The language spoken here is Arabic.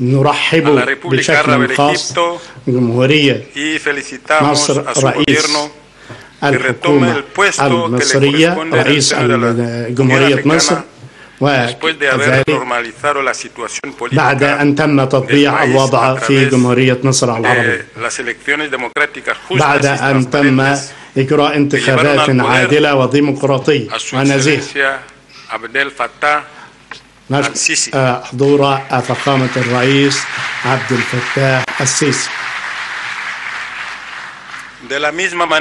نرحب بشكل خاص جمهورية مصر رئيس الحكومة المصرية رئيس جمهورية مصر بعد أن تم تطبيع الوضع في جمهورية مصر على العربية. بعد أن تم إجراء انتخابات عادلة وديمقراطية. ونزيه السيسي. آه، حضور فخامة الرئيس عبد الفتاح السيسي de la misma manera